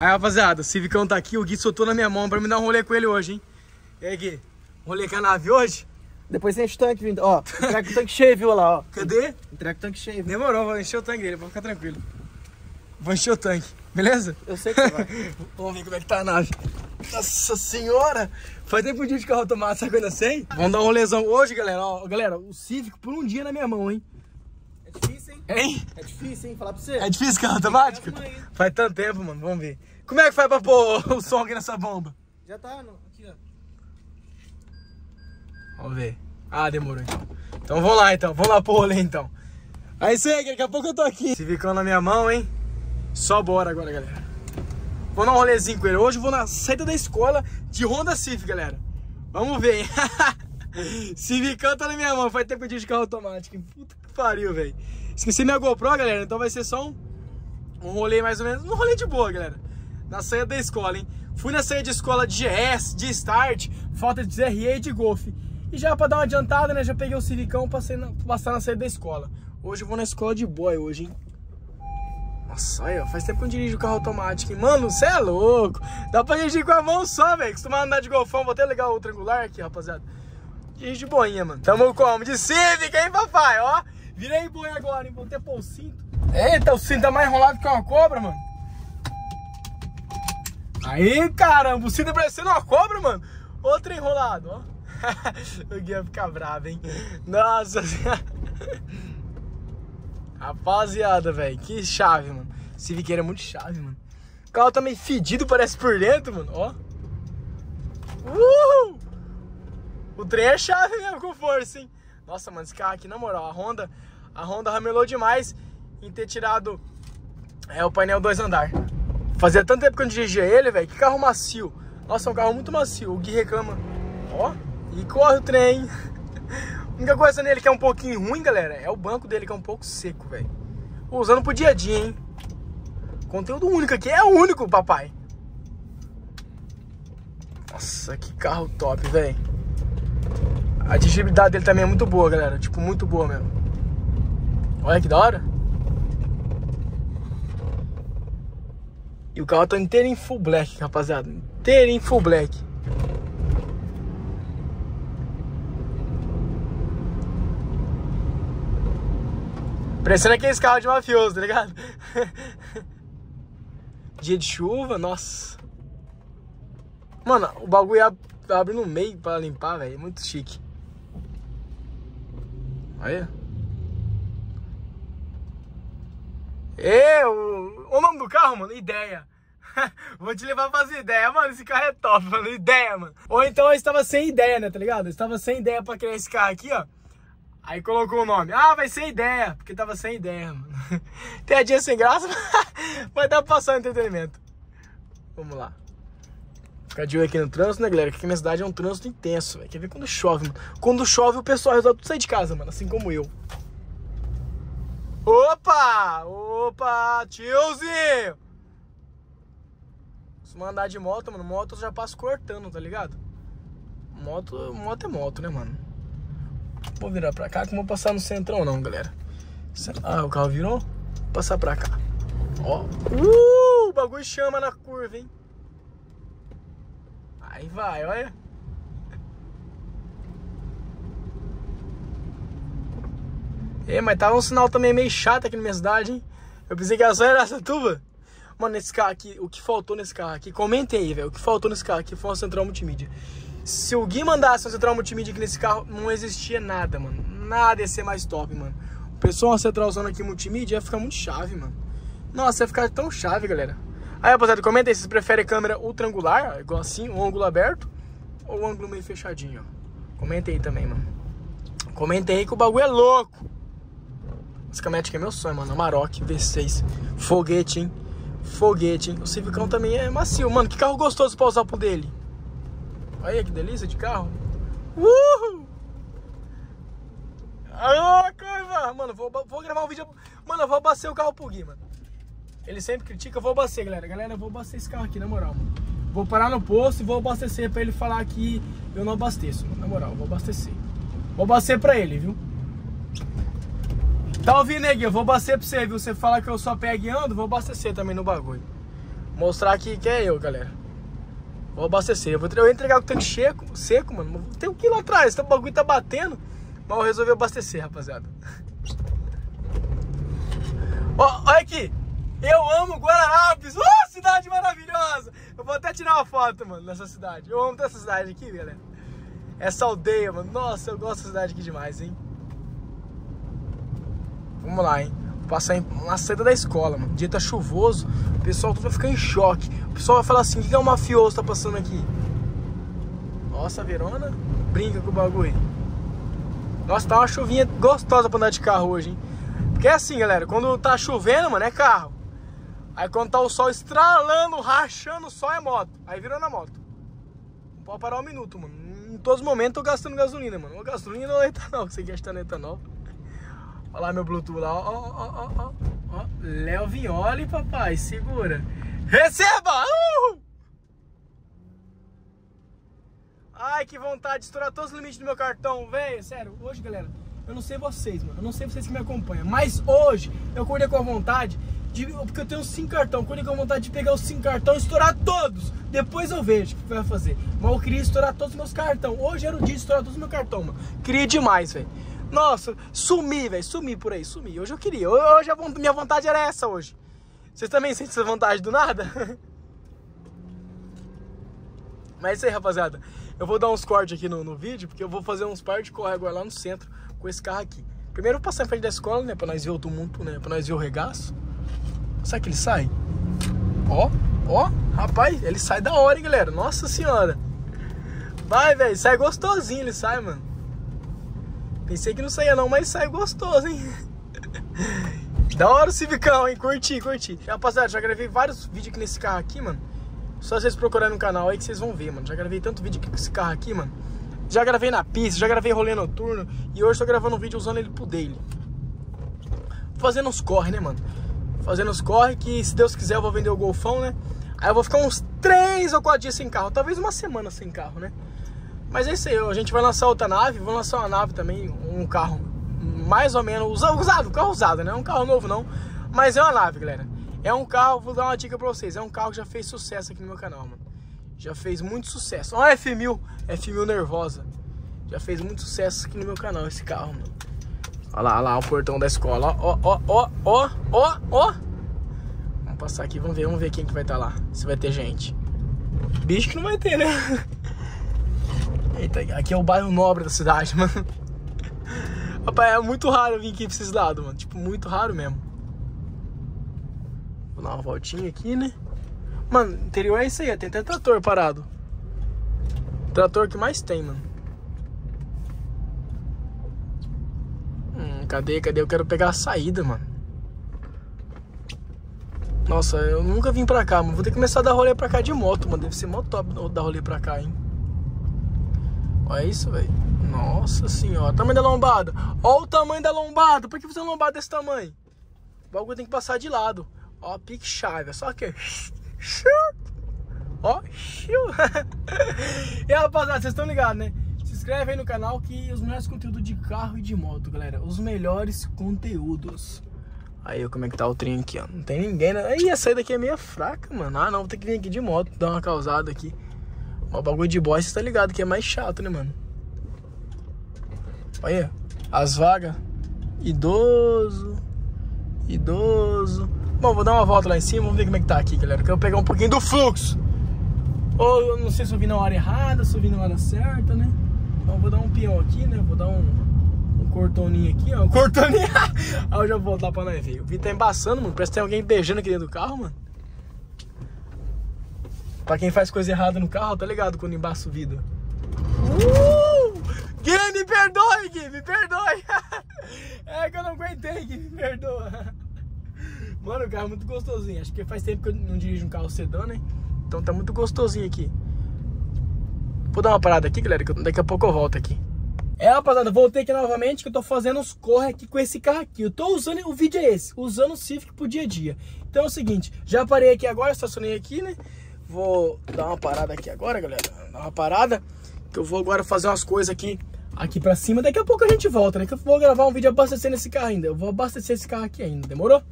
Aí, rapaziada, o Civicão tá aqui, o Gui soltou na minha mão pra me dar um rolê com ele hoje, hein? E aí, Gui? Rolê com a nave hoje? Depois enche o tanque, vindo. Ó, entrega o tanque cheio, viu lá, ó. Cadê? Entrega o tanque cheio, viu? Demorou, vou encher o tanque dele, pode ficar tranquilo. Vou encher o tanque, beleza? Eu sei que vai. Vamos ver como é que tá a nave. Nossa senhora! Faz tempo de carro automático, sabe que eu ainda sei? Vamos dar um rolezão hoje, galera. Ó, galera, o Civic por um dia na minha mão, hein? É difícil, hein? É difícil, hein? Falar pra você. É difícil carro automático? Tem que Faz tanto tempo, mano. Vamos ver. Como é que faz pra pôr o som aqui nessa bomba? Já tá no... aqui, ó. Vamos ver. Ah, demorou então. Então vamos lá então. Vamos lá pro rolê então. Aí isso aí, daqui a pouco eu tô aqui. Civicão na minha mão, hein? Só bora agora, galera. Vou dar um rolezinho com ele. Hoje eu vou na saída da escola de Honda Civic, galera. Vamos ver, hein? Civicão tá na minha mão. Faz tempo que eu de carro automático. Puta que pariu, velho. Esqueci minha GoPro, galera. Então vai ser só um, um rolê mais ou menos. Um rolê de boa, galera. Na saída da escola, hein? Fui na saída de escola de GS, de Start, falta de ZRE e de Golf. E já pra dar uma adiantada, né? Já peguei o Civicão passei na, passar na saída da escola. Hoje eu vou na escola de boy hoje, hein? Nossa, ó, faz tempo que eu dirijo carro automático, hein? Mano, você é louco. Dá pra dirigir com a mão só, velho. Costumava andar de golfão, vou até ligar o triangular aqui, rapaziada. Dirige de boinha, mano. Tamo como? De Civic, hein, papai? Ó, virei boi agora, hein? Vou até pôr o cinto. Eita, o cinto tá mais enrolado que uma cobra, mano. Aí, caramba, o cinto tá parecendo uma cobra, mano. Outro enrolado, ó. o Gui ia ficar bravo, hein? Nossa. Rapaziada, velho, que chave, mano. Civiqueira é muito chave, mano. O carro tá meio fedido, parece por dentro, mano. Ó. Uhul! O trem é chave mesmo, com força, hein? Nossa, mano, esse carro aqui, na moral, a Honda, a Honda ramelou demais em ter tirado é, o painel dois andar. Fazia tanto tempo que eu dirigia ele, velho. Que carro macio. Nossa, é um carro muito macio. O Gui reclama. Ó, e corre o trem. A única coisa nele que é um pouquinho ruim, galera, é o banco dele que é um pouco seco, velho. Usando pro dia a dia, hein? Conteúdo único aqui, é único, papai. Nossa, que carro top, velho. A dirigibilidade dele também é muito boa, galera. Tipo, muito boa mesmo. Olha que da hora. E o carro tá inteiro em full black, rapaziada. Inteiro em full black. Parecendo aqueles carros de mafioso, tá ligado? Dia de chuva, nossa. Mano, o bagulho ab- abre no meio pra limpar, velho. Muito chique. Olha. Ê, o, o nome do carro, mano? Ideia. Vou te levar pra fazer ideia, mano. Esse carro é top, mano. Ideia, mano. Ou então eu estava sem ideia, né? Tá ligado? Eu estava sem ideia pra criar esse carro aqui, ó. Aí colocou o nome. Ah, vai ser ideia. Porque tava sem ideia, mano. Piadinha sem graça, mas dá pra passar o entretenimento. Vamos lá. Ficar de olho aqui no trânsito, né, galera? Aqui na cidade é um trânsito intenso, velho. Quer ver quando chove, mano? Quando chove, o pessoal resolve sair de casa, mano. Assim como eu. Opa! Opa! Tiozinho! Se não andar de moto, mano, moto eu já passo cortando, tá ligado? Moto, moto é moto, né, mano? Vou virar pra cá que não vou passar no centrão não, galera. Ah, o carro virou? Vou passar pra cá. Ó. Uh, o bagulho chama na curva, hein? Aí vai, olha. É, mas tava um sinal também meio chato aqui na minha cidade, hein? Eu pensei que era só era essa tuba. Mano, esse carro aqui, o que faltou nesse carro aqui, comentei aí, velho. O que faltou nesse carro aqui foi uma central multimídia. Se o Gui mandasse uma central multimídia aqui nesse carro, não existia nada, mano. Nada ia ser mais top, mano. O pessoal, uma central usando aqui multimídia ia ficar muito chave, mano. Nossa, ia ficar tão chave, galera. Aí, rapaziada, comenta aí se vocês preferem câmera ultrangular, igual assim, um ângulo aberto, ou um ângulo meio fechadinho. Comenta aí também, mano. Comenta aí que o bagulho é louco. Esse caminhonete aqui é meu sonho, mano. Amarok V6. Foguete, hein? Foguete, hein? O Civicão também é macio. Mano, que carro gostoso pra usar pro dele. Olha que delícia de carro. Uhul! Ah, curva! Mano, vou, vou gravar um vídeo. Mano, eu vou abastecer o carro pro Gui, mano. Ele sempre critica, vou abastecer, galera. Galera, eu vou abastecer esse carro aqui, na moral, mano. Vou parar no posto e vou abastecer pra ele falar que eu não abasteço, mano. Na moral, vou abastecer. Vou abastecer pra ele, viu? Tá ouvindo, neguinho? Vou abastecer pra você, viu? Você fala que eu só pego e ando, vou abastecer também no bagulho. Mostrar aqui que é eu, galera. Vou abastecer. Eu vou, eu entregar o tanque seco, seco, mano. Tem um quilo atrás, então o bagulho tá batendo. Mas eu resolvi abastecer, rapaziada. Ó, olha aqui. Eu amo Guararapes. Oh, cidade maravilhosa. Eu vou até tirar uma foto, mano, nessa cidade. Eu amo essa cidade aqui, galera. Essa aldeia, mano. Nossa, eu gosto dessa cidade aqui demais, hein. Vamos lá, hein. Vou passar na saída da escola, mano. O dia tá chuvoso. O pessoal tudo vai ficar em choque. O pessoal vai falar assim, o que é um mafioso tá passando aqui? Nossa, Verona brinca com o bagulho. Nossa, tá uma chuvinha gostosa pra andar de carro hoje, hein. Porque é assim, galera, quando tá chovendo, mano, é carro. Aí quando tá o sol estralando, rachando sol, é moto. Aí virou na moto. Não pode parar um minuto, mano. Em todos os momentos tô gastando gasolina, mano. Ou gasolina ou etanol, que você gasta no etanol. Olha lá meu Bluetooth lá, ó, ó, ó, ó, ó. Léo Vignoli, papai, segura. Receba! Ai, que vontade de estourar todos os limites do meu cartão, velho. Sério, hoje, galera, eu não sei vocês, mano. Eu não sei vocês que me acompanham. Mas hoje eu acordei com a vontade de. Porque eu tenho cinco cartões. Acordei com a vontade de pegar os cinco cartões e estourar todos. Depois eu vejo o que vai fazer. Mas eu queria estourar todos os meus cartões. Hoje era o dia de estourar todos os meus cartões, mano. Queria demais, velho. Nossa, sumi, velho. Sumi por aí, sumi. Hoje eu queria. Hoje a minha vontade era essa hoje. Vocês também sentem essa vontade do nada? Mas é isso aí, rapaziada. Eu vou dar uns cortes aqui no, no vídeo, porque eu vou fazer uns par de corre lá no centro com esse carro aqui. Primeiro eu vou passar em frente da escola, né? Pra nós ver o tumulto, né? Pra nós ver o regaço. Será que ele sai? Ó, ó, rapaz, ele sai da hora, hein, galera? Nossa senhora. Vai, velho, sai gostosinho ele sai, mano. Pensei que não saía não, mas sai gostoso, hein? da hora o Civicão, hein? Curti, curti. Rapaziada, já gravei vários vídeos aqui nesse carro aqui, mano. Só vocês procurarem no canal aí que vocês vão ver, mano. Já gravei tanto vídeo aqui com esse carro aqui, mano. Já gravei na pista, já gravei rolê noturno e hoje tô gravando um vídeo usando ele pro daily. Fazendo uns corre, né, mano? Fazendo uns corre que, se Deus quiser, eu vou vender o Golfão, né? Aí eu vou ficar uns 3 ou 4 dias sem carro, talvez uma semana sem carro, né? Mas é isso aí, a gente vai lançar outra nave, vou lançar uma nave também, um carro mais ou menos usado, usado carro usado, né? Um carro novo não, mas é uma nave, galera. É um carro, vou dar uma dica pra vocês, é um carro que já fez sucesso aqui no meu canal, mano. Já fez muito sucesso. Ó, F1000, F1000 nervosa. Já fez muito sucesso aqui no meu canal esse carro, mano. Olha lá, olha lá o portão da escola. Ó, ó, ó, ó, ó, ó. Vamos passar aqui, vamos ver, vamos ver quem que vai estar tá lá. Se vai ter gente. Bicho que não vai ter, né? Eita, aqui é o bairro nobre da cidade, mano. Rapaz, é muito raro vir aqui pra esses lados, mano. Tipo, muito raro mesmo. Vou dar uma voltinha aqui, né? Mano, interior é isso aí, tem até trator parado. Trator que mais tem, mano. Cadê, cadê? Eu quero pegar a saída, mano. Nossa, eu nunca vim pra cá, mano. Vou ter que começar a dar rolê pra cá de moto, mano. Deve ser mó top dar rolê pra cá, hein. Olha isso, velho. Nossa senhora. Tamanho da lombada. Olha o tamanho da lombada. Por que fazer uma lombada desse tamanho? O bagulho tem que passar de lado. Ó, pique chave. Só que... Ó, E rapaziada, vocês estão ligados, né? Inscreve aí no canal que os melhores conteúdos de carro e de moto, galera. Os melhores conteúdos. Aí, como é que tá o trem aqui, ó. Não tem ninguém, né? Aí, a saída aqui é meio fraca, mano. Ah, não, vou ter que vir aqui de moto, dar uma causada aqui. O bagulho de boy, você tá ligado que é mais chato, né, mano? Olha, as vagas. Idoso. Idoso. Bom, vou dar uma volta lá em cima, vamos ver como é que tá aqui, galera. Quero pegar um pouquinho do fluxo. Ou não sei se eu vim na hora errada, se eu vim na hora certa, né? Então vou dar um peão aqui, né? Vou dar um, um cortoninho aqui, ó. Cortoninho. Aí eu já vou voltar pra nós ver. O vídeo tá embaçando, mano. Parece que tem alguém beijando aqui dentro do carro, mano. Pra quem faz coisa errada no carro, tá ligado quando embaça o vidro. Uh! Gui, me perdoe, Gui, me perdoe. é que eu não aguentei, Gui, me perdoa. Mano, o carro é muito gostosinho. Acho que faz tempo que eu não dirijo um carro sedã, né? Então tá muito gostosinho aqui. Vou dar uma parada aqui, galera, que daqui a pouco eu volto aqui. É, rapaziada, voltei aqui novamente que eu tô fazendo os corre aqui com esse carro aqui. Eu tô usando, o vídeo é esse, usando o Civic pro dia a dia. Então é o seguinte, já parei aqui agora, estacionei aqui, né? Vou dar uma parada aqui agora, galera. Dar uma parada, que eu vou agora fazer umas coisas aqui, aqui pra cima. Daqui a pouco a gente volta, né? Que eu vou gravar um vídeo abastecendo esse carro ainda. Eu vou abastecer esse carro aqui ainda, demorou?